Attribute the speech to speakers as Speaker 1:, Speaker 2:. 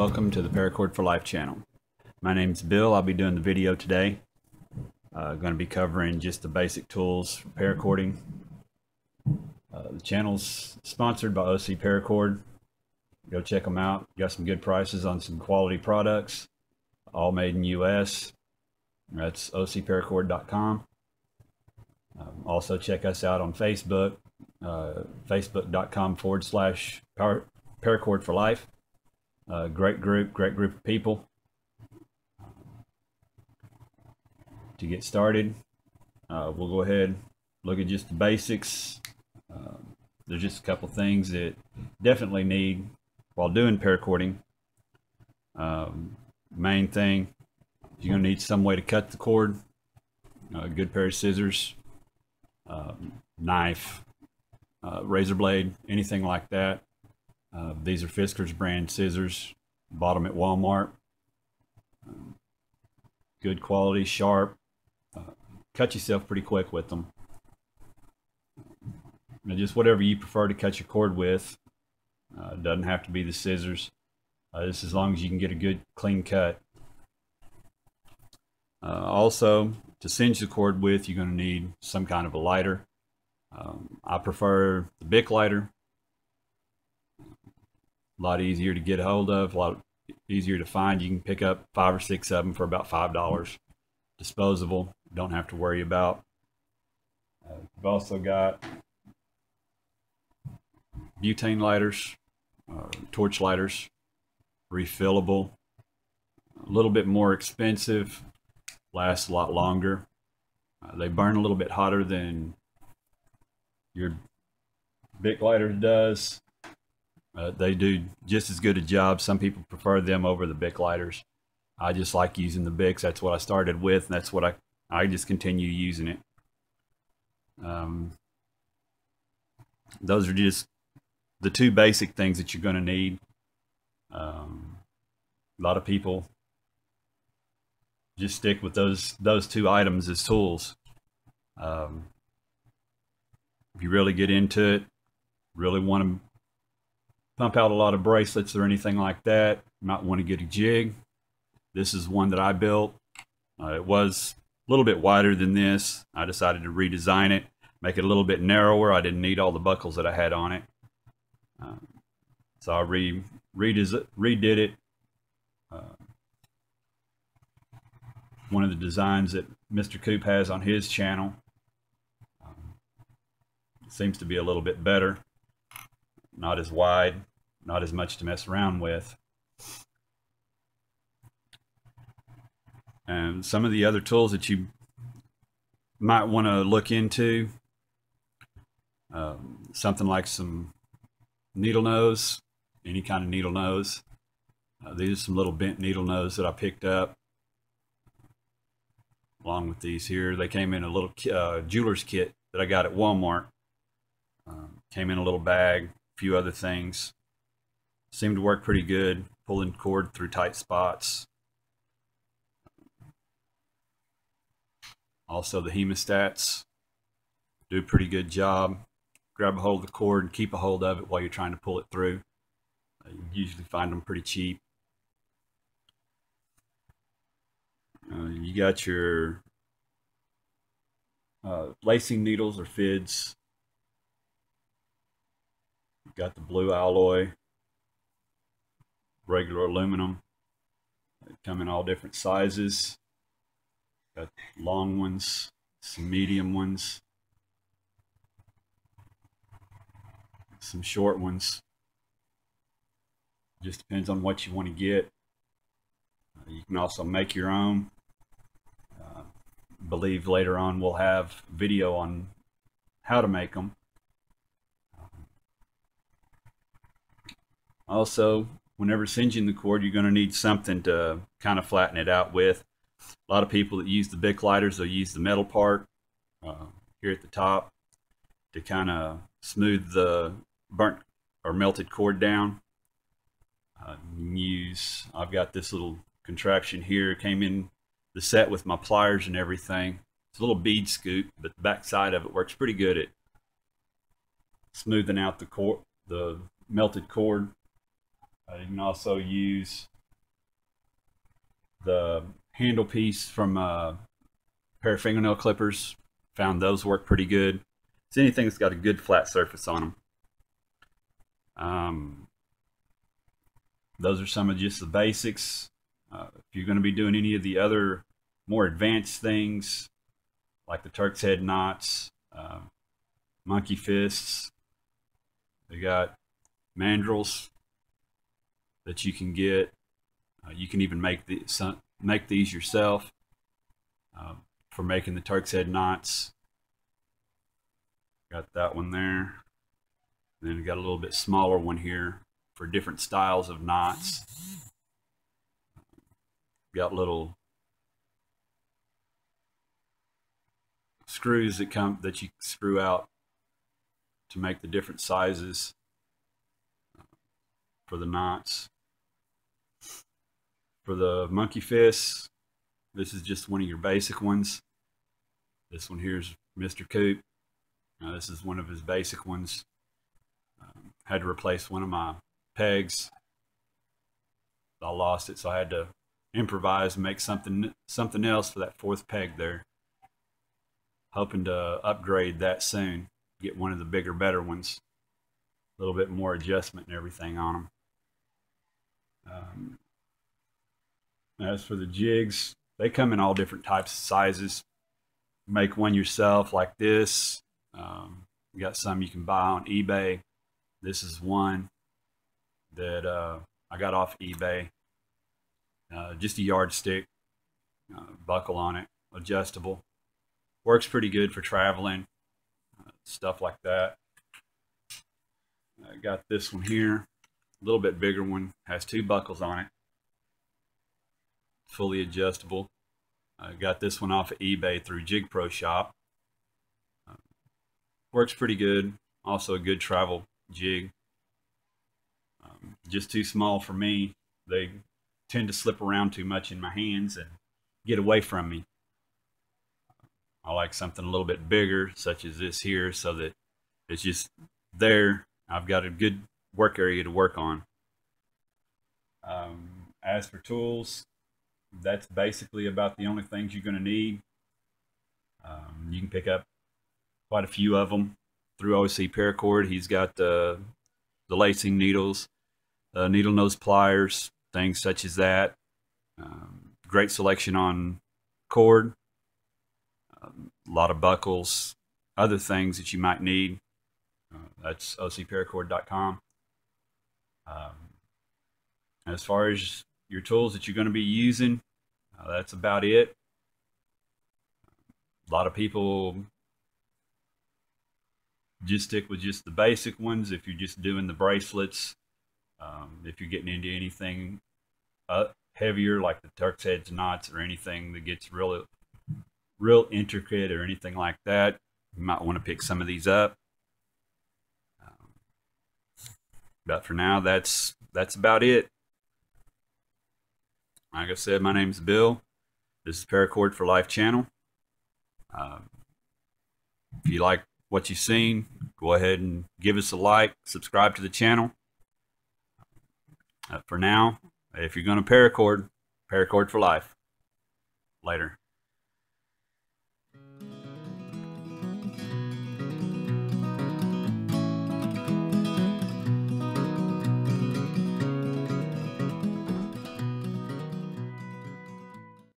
Speaker 1: welcome to the Paracord for Life channel. My name's Bill. I'll be doing the video today. Uh, going to be covering just the basic tools for paracording. Uh, the channel's sponsored by OC Paracord. Go check them out. Got some good prices on some quality products, all made in U.S. That's ocparacord.com. Um, also check us out on Facebook, uh, facebook.com forward slash paracord for life. Great group, great group of people. To get started, uh, we'll go ahead look at just the basics. Uh, there's just a couple things that definitely need while doing paracording. Um, main thing, you're going to need some way to cut the cord. a good pair of scissors, um, knife, uh, razor blade, anything like that. Uh, these are Fiskars brand scissors. Bought them at Walmart. Um, good quality, sharp. Uh, cut yourself pretty quick with them. Now, just whatever you prefer to cut your cord with. Uh, doesn't have to be the scissors. Uh, just as long as you can get a good clean cut. Uh, also, to singe the cord with, you're going to need some kind of a lighter. Um, I prefer the Bic lighter a lot easier to get a hold of, a lot easier to find. You can pick up five or six of them for about five dollars. Disposable, don't have to worry about. Uh, we've also got butane lighters, uh, torch lighters, refillable, a little bit more expensive, lasts a lot longer. Uh, they burn a little bit hotter than your Bic lighter does. Uh, they do just as good a job. Some people prefer them over the Bic lighters. I just like using the Bics. That's what I started with, and that's what I I just continue using it. Um, those are just the two basic things that you're going to need. Um, a lot of people just stick with those those two items as tools. Um, if you really get into it, really want to pump out a lot of bracelets or anything like that, you might want to get a jig. This is one that I built. Uh, it was a little bit wider than this. I decided to redesign it, make it a little bit narrower. I didn't need all the buckles that I had on it. Uh, so I re, redid it. Uh, one of the designs that Mr. Coop has on his channel. Um, seems to be a little bit better. Not as wide not as much to mess around with. And some of the other tools that you might want to look into, um, something like some needle nose, any kind of needle nose. Uh, these are some little bent needle nose that I picked up along with these here. They came in a little uh, jeweler's kit that I got at Walmart. Um, came in a little bag, a few other things seemed to work pretty good, pulling cord through tight spots. Also the hemostats do a pretty good job. Grab a hold of the cord and keep a hold of it while you're trying to pull it through. Uh, you usually find them pretty cheap. Uh, you got your uh, lacing needles or fids. You've got the blue alloy regular aluminum. They come in all different sizes. Got long ones, some medium ones, some short ones. Just depends on what you want to get. Uh, you can also make your own. Uh, believe later on we'll have video on how to make them. Also, whenever singeing the cord, you're going to need something to kind of flatten it out with. A lot of people that use the Bic lighters, they'll use the metal part uh, here at the top to kind of smooth the burnt or melted cord down. Uh, use, I've got this little contraption here, came in the set with my pliers and everything. It's a little bead scoop, but the back side of it works pretty good at smoothing out the cord, the melted cord. Uh, you can also use the handle piece from a pair of fingernail clippers. Found those work pretty good. It's anything that's got a good flat surface on them. Um, those are some of just the basics. Uh, if you're going to be doing any of the other more advanced things, like the Turk's head knots, uh, monkey fists, they got mandrels that you can get. Uh, you can even make the make these yourself uh, for making the Turk's head knots. Got that one there. And then got a little bit smaller one here for different styles of knots. Got little screws that come that you screw out to make the different sizes for the knots. For the monkey fists, this is just one of your basic ones. This one here is Mr. Coop. Now this is one of his basic ones. Um, had to replace one of my pegs. I lost it, so I had to improvise and make something something else for that fourth peg there. Hoping to upgrade that soon, get one of the bigger, better ones. A little bit more adjustment and everything on them. Um, as for the jigs, they come in all different types of sizes. Make one yourself like this. Um, got some you can buy on eBay. This is one that uh, I got off eBay. Uh, just a yardstick, uh, buckle on it, adjustable. Works pretty good for traveling, uh, stuff like that. I got this one here a little bit bigger one, has two buckles on it, fully adjustable. I got this one off of eBay through Jig Pro Shop. Uh, works pretty good. Also a good travel jig. Um, just too small for me. They tend to slip around too much in my hands and get away from me. I like something a little bit bigger, such as this here, so that it's just there. I've got a good work area to work on. Um, as for tools, that's basically about the only things you're going to need. Um, you can pick up quite a few of them through OC Paracord. He's got the the lacing needles, uh, needle nose pliers, things such as that. Um, great selection on cord, um, a lot of buckles, other things that you might need. Uh, that's ocparacord.com. Um, as far as your tools that you're going to be using, uh, that's about it. A lot of people just stick with just the basic ones if you're just doing the bracelets. Um, if you're getting into anything uh, heavier like the Turk's heads knots or anything that gets real, real intricate or anything like that, you might want to pick some of these up. But for now, that's that's about it. Like I said, my name is Bill. This is Paracord for Life channel. Uh, if you like what you've seen, go ahead and give us a like, subscribe to the channel. Uh, for now, if you're going to paracord, paracord for life. Later.